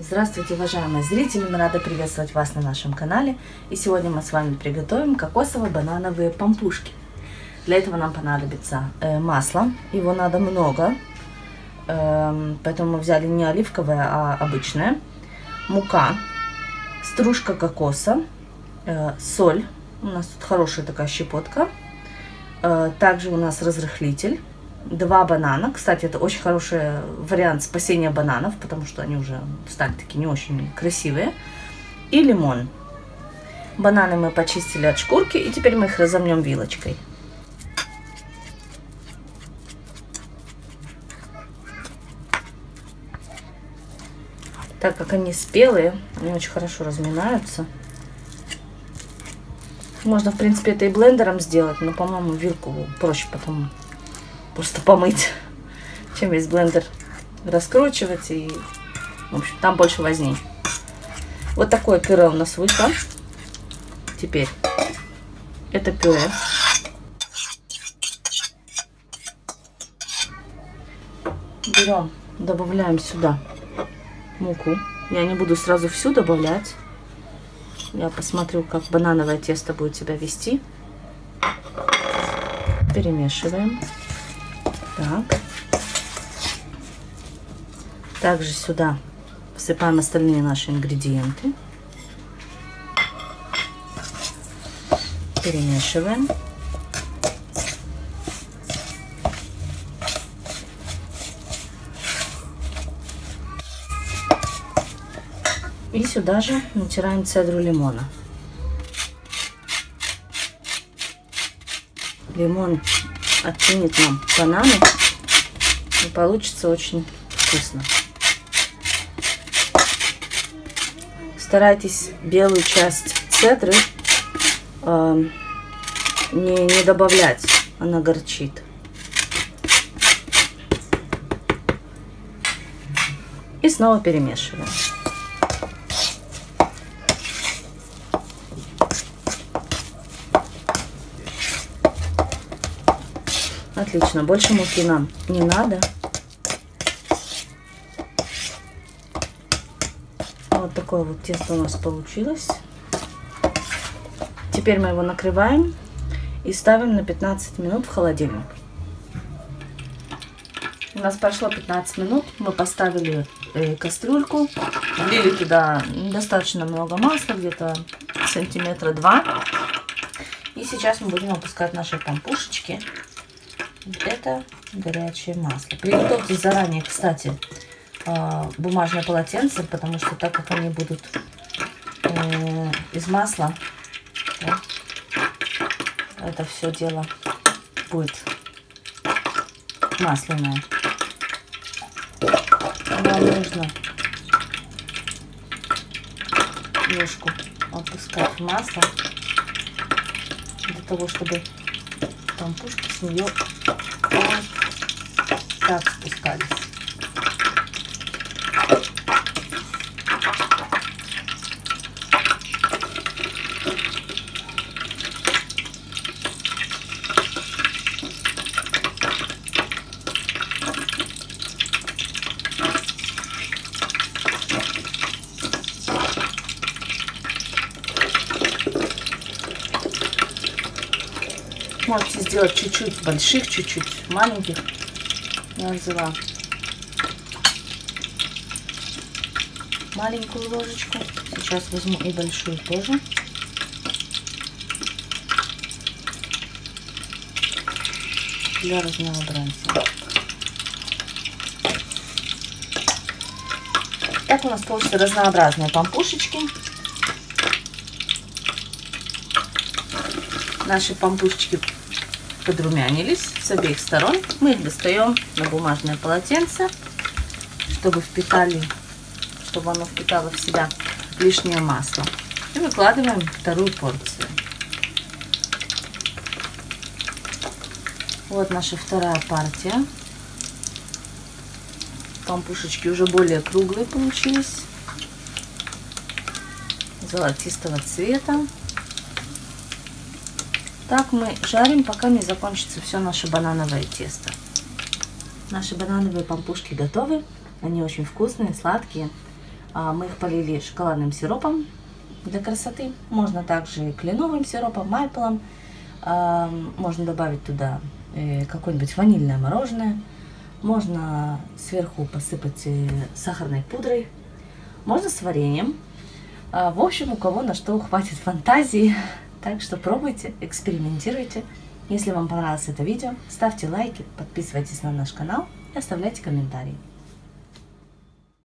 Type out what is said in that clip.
Здравствуйте, уважаемые зрители! Мы рады приветствовать вас на нашем канале. И сегодня мы с вами приготовим кокосово-банановые пампушки. Для этого нам понадобится э, масло. Его надо много. Э, поэтому мы взяли не оливковое, а обычное. Мука. Стружка кокоса. Э, соль. У нас тут хорошая такая щепотка. Э, также у нас разрыхлитель два банана. Кстати, это очень хороший вариант спасения бананов, потому что они уже стали такие не очень красивые. И лимон. Бананы мы почистили от шкурки, и теперь мы их разомнем вилочкой. Так как они спелые, они очень хорошо разминаются. Можно, в принципе, это и блендером сделать, но, по-моему, вилку проще потом просто помыть, чем весь блендер раскручивать. И, в общем, там больше возни. Вот такое пюре у нас вышло. Теперь это пюре. Берем, добавляем сюда муку. Я не буду сразу всю добавлять. Я посмотрю, как банановое тесто будет себя вести. Перемешиваем. Так. Также сюда всыпаем остальные наши ингредиенты. Перемешиваем. И сюда же натираем цедру лимона. Лимон оттенит нам бананы. И получится очень вкусно. Старайтесь белую часть цедры э, не, не добавлять, она горчит. И снова перемешиваем. Отлично, больше муки нам не надо. Вот такое вот тесто у нас получилось. Теперь мы его накрываем и ставим на 15 минут в холодильник. У нас прошло 15 минут, мы поставили э, кастрюльку, влили туда достаточно много масла, где-то сантиметра два. И сейчас мы будем опускать наши пампушечки это горячее масло. Приготовьте заранее, кстати, а, бумажное полотенце, потому что так как они будут э, из масла, да, это все дело будет масляное. Вам нужно ложку опускать в масло для того, чтобы пампушки с нее так спускались. Можете сделать чуть-чуть больших, чуть-чуть маленьких. Я взяла маленькую ложечку. Сейчас возьму и большую тоже. Для разнообразия. Так у нас получится разнообразные пампушечки. Наши пампушечки подрумянились с обеих сторон. Мы их достаем на бумажное полотенце, чтобы впитали, чтобы оно впитало в себя лишнее масло. И выкладываем вторую порцию. Вот наша вторая партия. Пампушечки уже более круглые получились. Золотистого цвета. Так мы жарим, пока не закончится все наше банановое тесто. Наши банановые пампушки готовы. Они очень вкусные, сладкие. А, мы их полили шоколадным сиропом для красоты. Можно также кленовым сиропом, майплом. А, можно добавить туда э, какое-нибудь ванильное мороженое. Можно сверху посыпать э, сахарной пудрой. Можно с вареньем. А, в общем, у кого на что хватит фантазии. Так что пробуйте, экспериментируйте. Если вам понравилось это видео, ставьте лайки, подписывайтесь на наш канал и оставляйте комментарии.